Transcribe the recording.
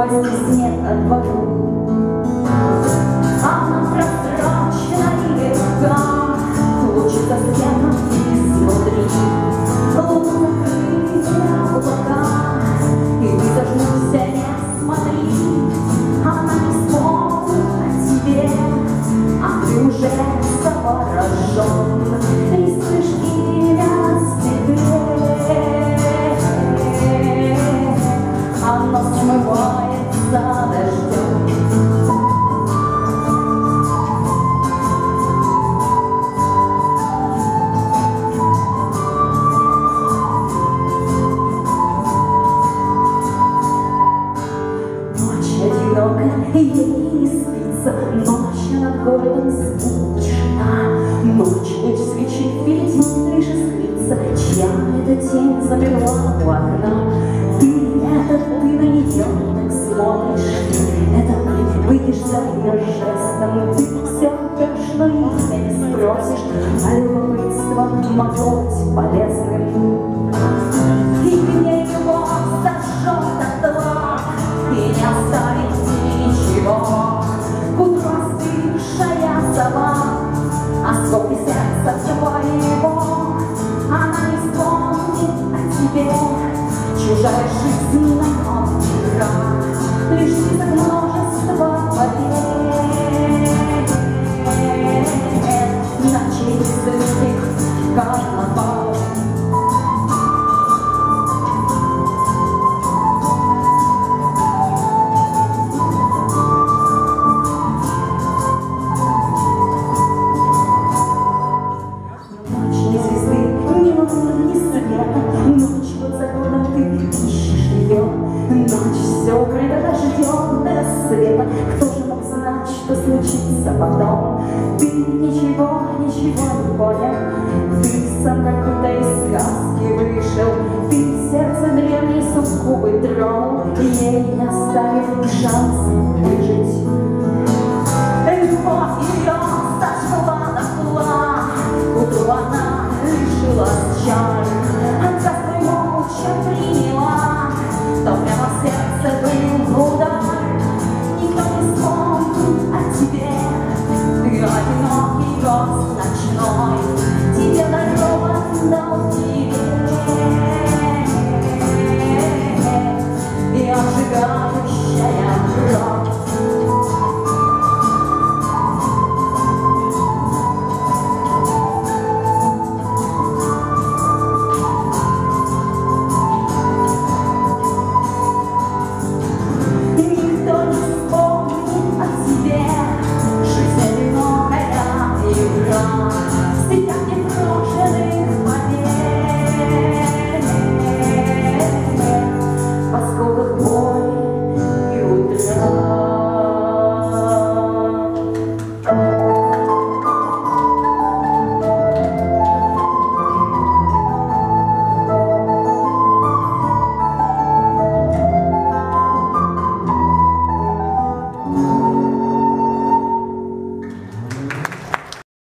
упасть снег от а вокруг. Ночь, луч свечи видит лишь искрится. Чья эта тень замерла у Ты, это ты на нее так смотришь. Ты выйдешь за Ты все имя не спросишь. А любопытство могло быть полезным Нем игра Лишь список множества потерь его понял, Ты сам как будто из сказки вышел, Ты сердце древней суккубы тронул, Ей не оставил шанс выжить. Любовь ее сожгла на Утру она лишилась чар. Она молча приняла, То прямо сердце был. Никто не вспомнил о тебе, Ты одинокий гость.